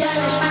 Shut up.